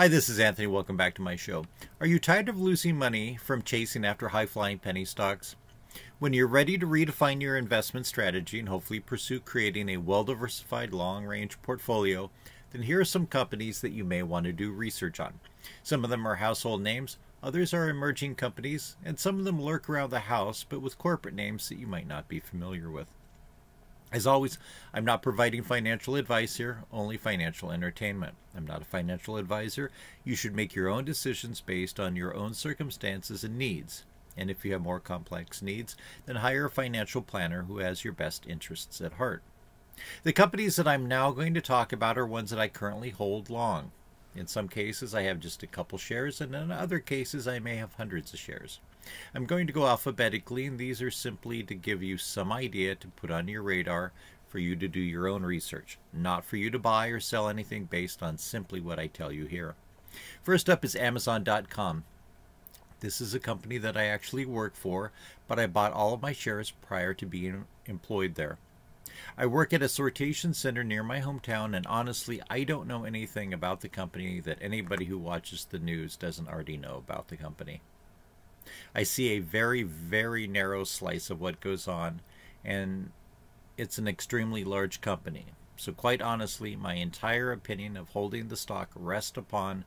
Hi, this is Anthony. Welcome back to my show. Are you tired of losing money from chasing after high flying penny stocks? When you're ready to redefine your investment strategy and hopefully pursue creating a well diversified long range portfolio, then here are some companies that you may want to do research on. Some of them are household names, others are emerging companies, and some of them lurk around the house but with corporate names that you might not be familiar with. As always, I'm not providing financial advice here, only financial entertainment. I'm not a financial advisor. You should make your own decisions based on your own circumstances and needs. And if you have more complex needs, then hire a financial planner who has your best interests at heart. The companies that I'm now going to talk about are ones that I currently hold long. In some cases, I have just a couple shares, and in other cases, I may have hundreds of shares. I'm going to go alphabetically, and these are simply to give you some idea to put on your radar for you to do your own research, not for you to buy or sell anything based on simply what I tell you here. First up is Amazon.com. This is a company that I actually work for, but I bought all of my shares prior to being employed there. I work at a sortation center near my hometown, and honestly, I don't know anything about the company that anybody who watches the news doesn't already know about the company. I see a very, very narrow slice of what goes on, and it's an extremely large company. So, quite honestly, my entire opinion of holding the stock rests upon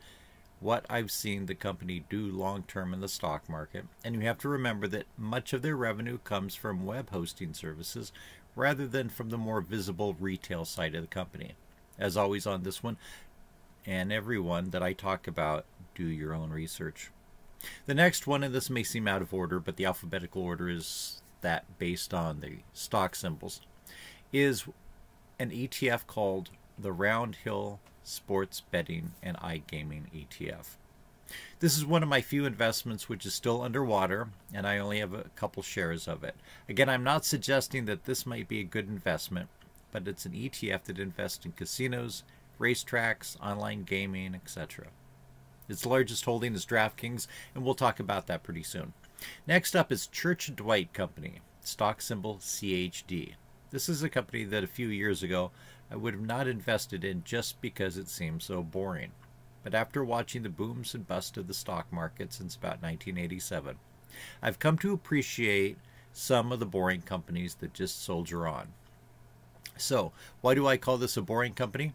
what I've seen the company do long term in the stock market. And you have to remember that much of their revenue comes from web hosting services rather than from the more visible retail side of the company. As always, on this one and every one that I talk about, do your own research. The next one, and this may seem out of order, but the alphabetical order is that based on the stock symbols, is an ETF called the Roundhill Sports Betting and iGaming ETF. This is one of my few investments which is still underwater, and I only have a couple shares of it. Again, I'm not suggesting that this might be a good investment, but it's an ETF that invests in casinos, racetracks, online gaming, etc. Its largest holding is DraftKings, and we'll talk about that pretty soon. Next up is Church Dwight Company, stock symbol CHD. This is a company that a few years ago I would have not invested in just because it seemed so boring. But after watching the booms and busts of the stock market since about 1987, I've come to appreciate some of the boring companies that just soldier on. So, why do I call this a boring company?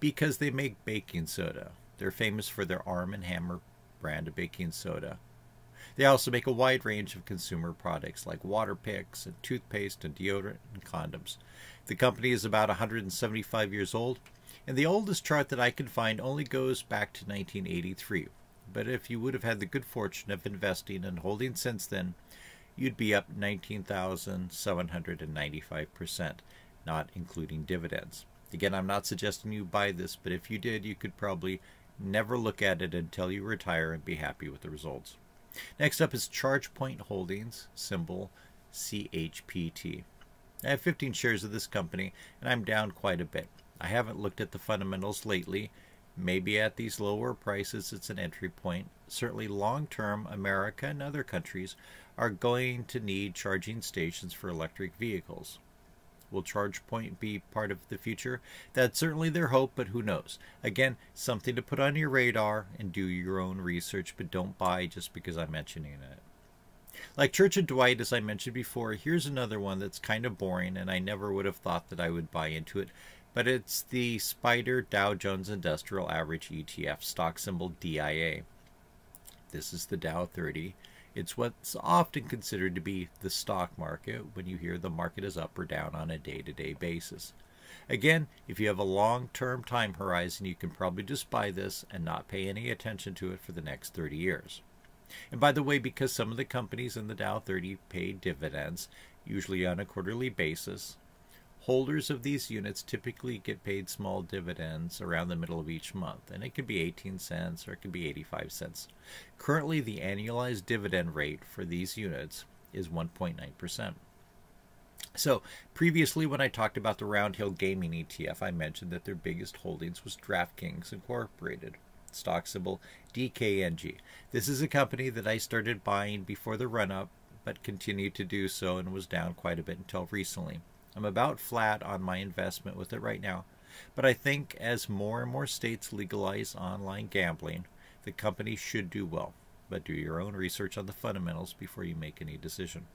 Because they make baking soda. They're famous for their Arm & Hammer brand of baking soda. They also make a wide range of consumer products like water picks and toothpaste and deodorant and condoms. The company is about 175 years old, and the oldest chart that I can find only goes back to 1983. But if you would have had the good fortune of investing and holding since then, you'd be up 19,795%, not including dividends. Again, I'm not suggesting you buy this, but if you did, you could probably Never look at it until you retire and be happy with the results. Next up is ChargePoint Holdings, symbol CHPT. I have 15 shares of this company and I'm down quite a bit. I haven't looked at the fundamentals lately. Maybe at these lower prices it's an entry point. Certainly long term, America and other countries are going to need charging stations for electric vehicles. Will ChargePoint be part of the future? That's certainly their hope, but who knows? Again, something to put on your radar and do your own research, but don't buy just because I'm mentioning it. Like Church of Dwight, as I mentioned before, here's another one that's kind of boring, and I never would have thought that I would buy into it. But it's the SPDR Dow Jones Industrial Average ETF, stock symbol DIA. This is the Dow 30. It's what's often considered to be the stock market when you hear the market is up or down on a day to day basis. Again, if you have a long term time horizon, you can probably just buy this and not pay any attention to it for the next 30 years. And by the way, because some of the companies in the Dow 30 pay dividends, usually on a quarterly basis, Holders of these units typically get paid small dividends around the middle of each month, and it could be 18 cents or it could be 85 cents. Currently, the annualized dividend rate for these units is 1.9%. So, previously, when I talked about the Roundhill Gaming ETF, I mentioned that their biggest holdings was DraftKings Incorporated, stock symbol DKNG. This is a company that I started buying before the run up, but continued to do so and was down quite a bit until recently. I'm about flat on my investment with it right now. But I think as more and more states legalize online gambling, the company should do well. But do your own research on the fundamentals before you make any decision.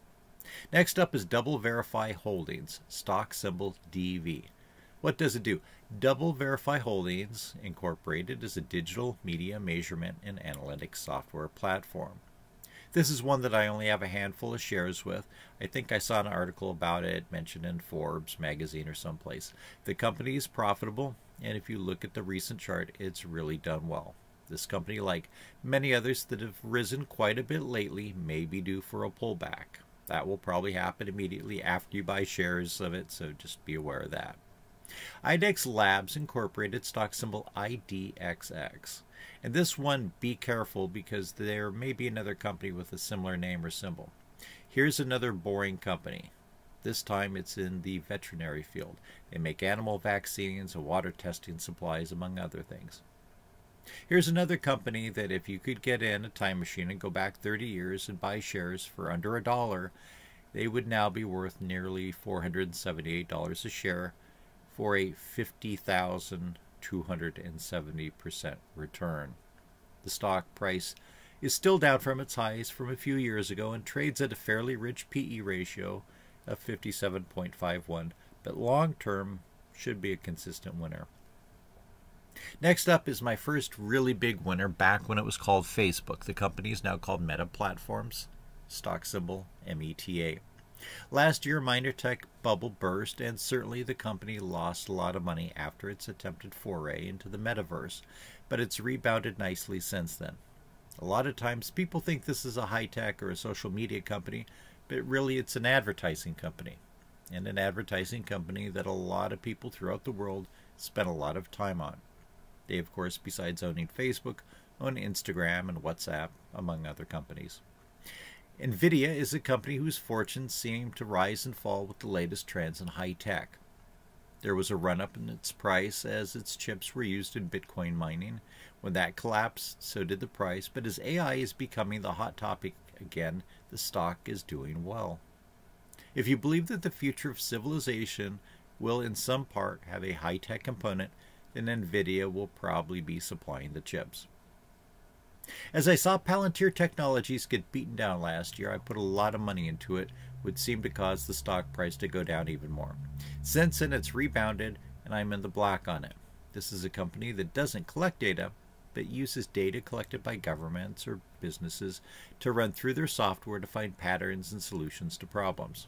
Next up is DoubleVerify Holdings, stock symbol DV. What does it do? DoubleVerify Holdings Incorporated is a digital media measurement and analytics software platform. This is one that I only have a handful of shares with. I think I saw an article about it mentioned in Forbes magazine or someplace. The company is profitable, and if you look at the recent chart, it's really done well. This company, like many others that have risen quite a bit lately, may be due for a pullback. That will probably happen immediately after you buy shares of it, so just be aware of that. IDEXX Labs Incorporated stock symbol IDXX. And this one, be careful because there may be another company with a similar name or symbol. Here's another boring company. This time it's in the veterinary field. They make animal vaccines and water testing supplies, among other things. Here's another company that if you could get in a time machine and go back 30 years and buy shares for under a dollar, they would now be worth nearly $478 a share for a 50,000 270% return. The stock price is still down from its highs from a few years ago and trades at a fairly rich PE ratio of 57.51, but long term should be a consistent winner. Next up is my first really big winner back when it was called Facebook. The company is now called Meta Platforms, stock symbol META. Last year, minor tech bubble burst, and certainly the company lost a lot of money after its attempted foray into the metaverse, but it's rebounded nicely since then. A lot of times, people think this is a high tech or a social media company, but really it's an advertising company, and an advertising company that a lot of people throughout the world spend a lot of time on. They, of course, besides owning Facebook, own Instagram and WhatsApp, among other companies. NVIDIA is a company whose fortunes seem to rise and fall with the latest trends in high tech. There was a run up in its price as its chips were used in Bitcoin mining. When that collapsed, so did the price, but as AI is becoming the hot topic again, the stock is doing well. If you believe that the future of civilization will in some part have a high tech component, then NVIDIA will probably be supplying the chips. As I saw Palantir Technologies get beaten down last year, I put a lot of money into it, which seemed to cause the stock price to go down even more. Since then, it's rebounded, and I'm in the black on it. This is a company that doesn't collect data, but uses data collected by governments or businesses to run through their software to find patterns and solutions to problems.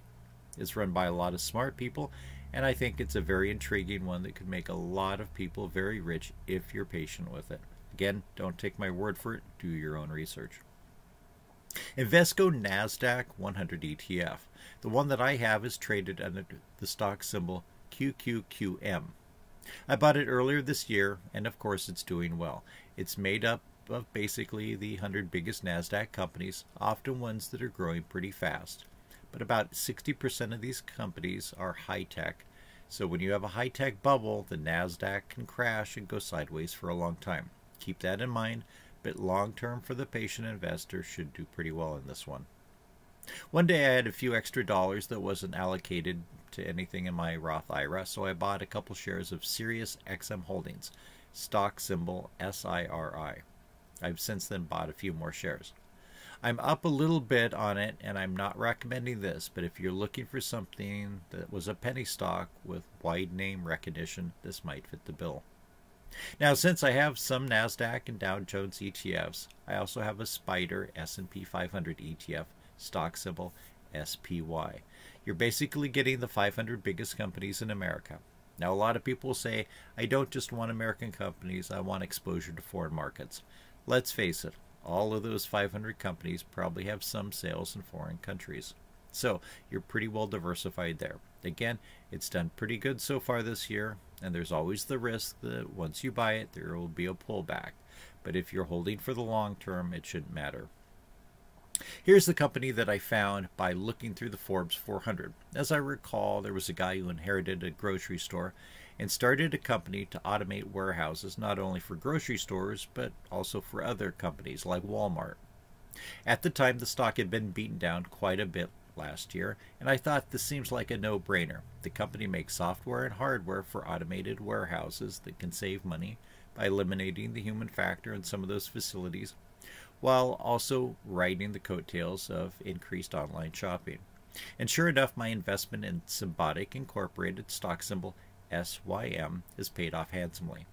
It's run by a lot of smart people, and I think it's a very intriguing one that could make a lot of people very rich if you're patient with it. Again, don't take my word for it, do your own research. Invesco NASDAQ 100 ETF. The one that I have is traded under the stock symbol QQQM. I bought it earlier this year, and of course it's doing well. It's made up of basically the 100 biggest NASDAQ companies, often ones that are growing pretty fast. But about 60% of these companies are high tech. So when you have a high tech bubble, the NASDAQ can crash and go sideways for a long time. Keep that in mind, but long term for the patient investor should do pretty well in this one. One day I had a few extra dollars that wasn't allocated to anything in my Roth IRA, so I bought a couple shares of Sirius XM Holdings, stock symbol SIRI. I've since then bought a few more shares. I'm up a little bit on it, and I'm not recommending this, but if you're looking for something that was a penny stock with wide name recognition, this might fit the bill. Now, since I have some NASDAQ and Dow Jones ETFs, I also have a SPDR S&P 500 ETF, stock symbol SPY. You're basically getting the 500 biggest companies in America. Now, a lot of people say, I don't just want American companies, I want exposure to foreign markets. Let's face it, all of those 500 companies probably have some sales in foreign countries. So you're pretty well diversified there. Again, it's done pretty good so far this year, and there's always the risk that once you buy it, there will be a pullback. But if you're holding for the long term, it shouldn't matter. Here's the company that I found by looking through the Forbes 400. As I recall, there was a guy who inherited a grocery store and started a company to automate warehouses not only for grocery stores but also for other companies like Walmart. At the time, the stock had been beaten down quite a bit last year, and I thought this seems like a no brainer. The company makes software and hardware for automated warehouses that can save money by eliminating the human factor in some of those facilities, while also riding the coattails of increased online shopping. And sure enough, my investment in Symbotic Incorporated, stock symbol SYM, has paid off handsomely.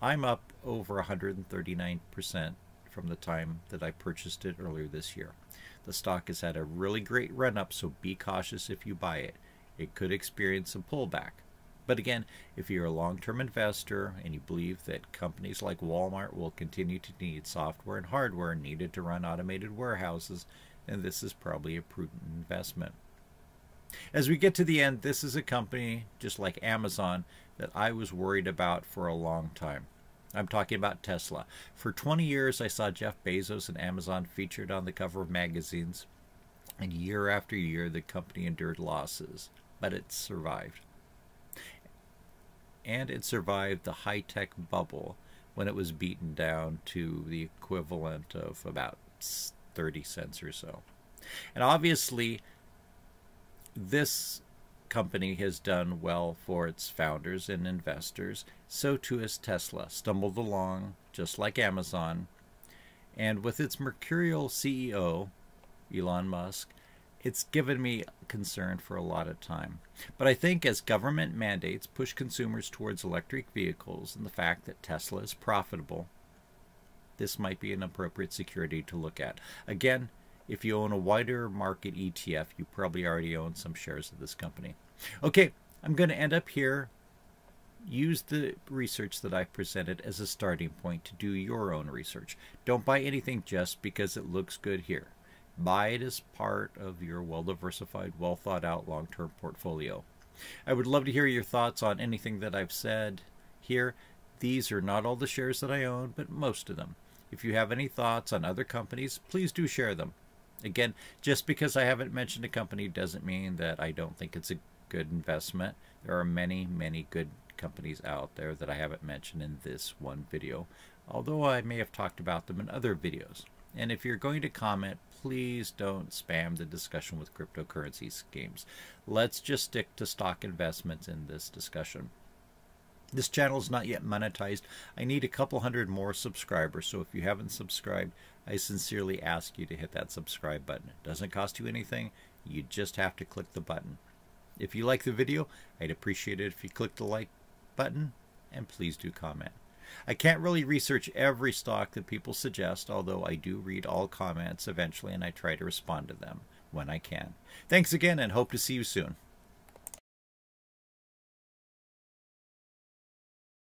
I'm up over 139% from the time that I purchased it earlier this year. The stock has had a really great run up, so be cautious if you buy it. It could experience a pullback. But again, if you're a long term investor and you believe that companies like Walmart will continue to need software and hardware needed to run automated warehouses, then this is probably a prudent investment. As we get to the end, this is a company, just like Amazon, that I was worried about for a long time. I'm talking about Tesla. For 20 years, I saw Jeff Bezos and Amazon featured on the cover of magazines, and year after year, the company endured losses, but it survived. And it survived the high tech bubble when it was beaten down to the equivalent of about 30 cents or so. And obviously, this company has done well for its founders and investors, so too has Tesla, stumbled along just like Amazon. And with its mercurial CEO, Elon Musk, it's given me concern for a lot of time. But I think as government mandates push consumers towards electric vehicles and the fact that Tesla is profitable, this might be an appropriate security to look at. Again, if you own a wider market ETF, you probably already own some shares of this company. Okay, I'm going to end up here. Use the research that I've presented as a starting point to do your own research. Don't buy anything just because it looks good here. Buy it as part of your well diversified, well thought out long term portfolio. I would love to hear your thoughts on anything that I've said here. These are not all the shares that I own, but most of them. If you have any thoughts on other companies, please do share them. Again, just because I haven't mentioned a company doesn't mean that I don't think it's a good investment. There are many, many good companies out there that I haven't mentioned in this one video, although I may have talked about them in other videos. And if you're going to comment, please don't spam the discussion with cryptocurrency schemes. Let's just stick to stock investments in this discussion. This channel is not yet monetized. I need a couple hundred more subscribers, so if you haven't subscribed, I sincerely ask you to hit that subscribe button. It doesn't cost you anything. You just have to click the button. If you like the video, I'd appreciate it if you click the like button and please do comment. I can't really research every stock that people suggest, although I do read all comments eventually and I try to respond to them when I can. Thanks again and hope to see you soon.